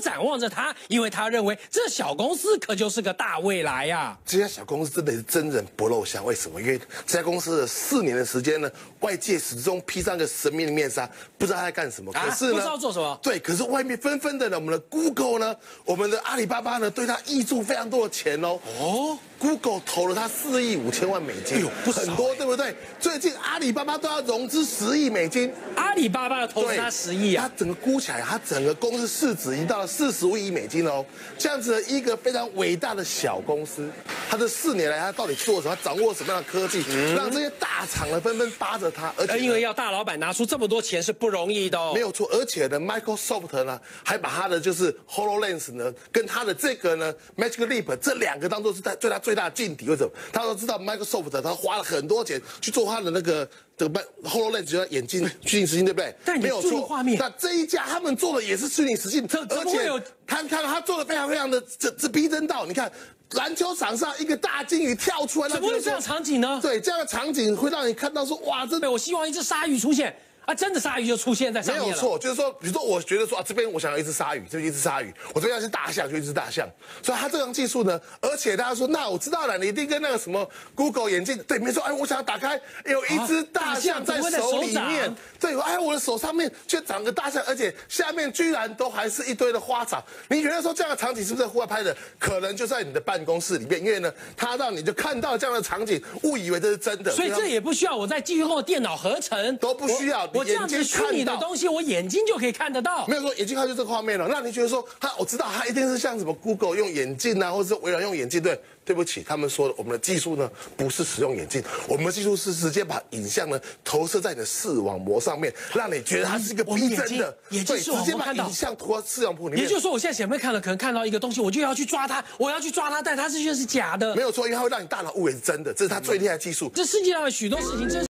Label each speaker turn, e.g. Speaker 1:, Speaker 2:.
Speaker 1: 展望着他，因为他认为这小公司可就是个大未来呀。
Speaker 2: 这家小公司真的是真人不露相，为什么？因为这家公司的四年的时间呢，外界始终披上个神秘的面纱，不知道他在干什么。可是呢，
Speaker 1: 不知道做什么。
Speaker 2: 对，可是外面纷纷的呢，我们的 Google 呢，我们的阿里巴巴呢，对他挹注非常多的钱哦。哦。Google 投了他四亿五千万美金，很多，对不对？最近阿里巴巴都要融资十亿美金，
Speaker 1: 阿里巴巴要投资他十亿啊！
Speaker 2: 他整个估起来，他整个公司市值已经到了四十五亿美金哦。这样子的一个非常伟大的小公司，他这四年来他到底做什么？他掌握什么样的科技，让这些大厂呢纷纷扒着他？
Speaker 1: 而且因为要大老板拿出这么多钱是不容易的，
Speaker 2: 没有错。而且呢，Microsoft 呢还把他的就是 Hololens 呢跟他的这个呢 Magic Leap 这两个当做是他最大最大的劲敌。为什么？他都知道 Microsoft 他花了很多钱去做他的那个这个 Hololens 就眼镜虚拟实境，对不对？
Speaker 1: 但没有错。画面。
Speaker 2: 那这一家他们做的也是虚拟实境，
Speaker 1: 而且
Speaker 2: 他看他做的非常非常的这这逼真到，你看篮球场上一个大金鱼跳出来，
Speaker 1: 怎么会这样场景呢？
Speaker 2: 对，这样的场景会让你看到说哇，真的，
Speaker 1: 我希望一只鲨鱼出现。啊，真的鲨鱼就出现在上面
Speaker 2: 没有错，就是说，比如说，我觉得说啊，这边我想要一只鲨鱼，这边一只鲨鱼，我这边要是大象，就一只大象。所以它这项技术呢，而且大家说，那我知道了，你一定跟那个什么 Google 眼镜，对，没错。哎，我想要打开，有一只大象在手里面，对，哎，我的手上面却长个大象，而且下面居然都还是一堆的花草。你觉得说这样的场景是不是在户外拍的？可能就在你的办公室里面，因为呢，它让你就看到这样的场景，误以为这是真的。
Speaker 1: 所以这也不需要我再继续用电脑合成，
Speaker 2: 都不需要，
Speaker 1: 我这样子虚拟的东西，我眼睛就可以看得到。
Speaker 2: 没有说眼睛看就这个画面了，那你觉得说他，我知道他一定是像什么 Google 用眼镜啊，或者是微软用眼镜？对，对不起，他们说的我们的技术呢不是使用眼镜，我们的技术是直接把影像呢投射在你的视网膜上面，让你觉得它是一个逼真的。
Speaker 1: 眼睛直
Speaker 2: 接把影像投到视网膜里面。
Speaker 1: 也就是说，我现在前面看了，可能看到一个东西，我就要去抓它，我要去抓它，但它是就是假的。
Speaker 2: 没有错，因为它会让你大脑误以为是真的，这是它最厉害的技术。
Speaker 1: 这世界上的许多事情真。